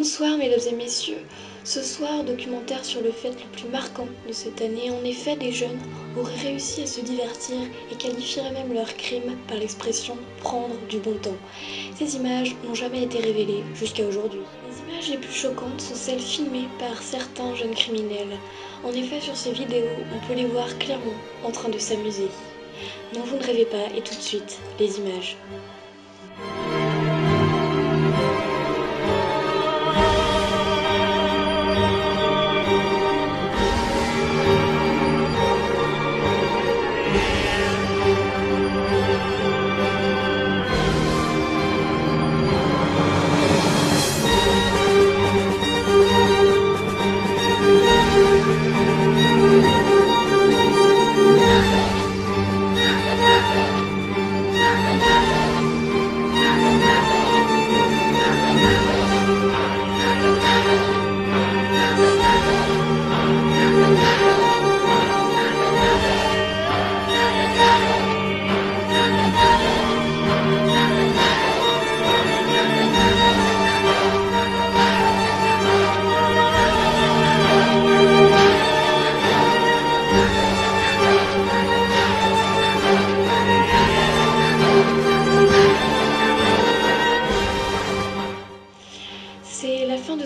Bonsoir mesdames et messieurs. Ce soir, documentaire sur le fait le plus marquant de cette année. En effet, des jeunes auraient réussi à se divertir et qualifieraient même leur crime par l'expression prendre du bon temps. Ces images n'ont jamais été révélées jusqu'à aujourd'hui. Les images les plus choquantes sont celles filmées par certains jeunes criminels. En effet, sur ces vidéos, on peut les voir clairement en train de s'amuser. Non, vous ne rêvez pas, et tout de suite, les images.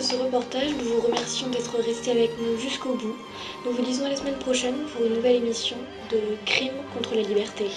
Ce reportage. Nous vous remercions d'être restés avec nous jusqu'au bout. Nous vous disons à la semaine prochaine pour une nouvelle émission de Crime contre la liberté.